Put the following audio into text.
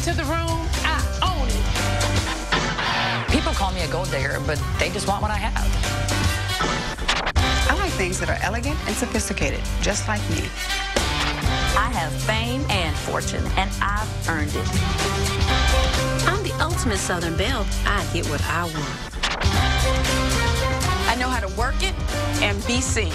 into the room, I own it. People call me a gold digger, but they just want what I have. I like things that are elegant and sophisticated, just like me. I have fame and fortune, and I've earned it. I'm the ultimate Southern Belle. I get what I want. I know how to work it and be seen.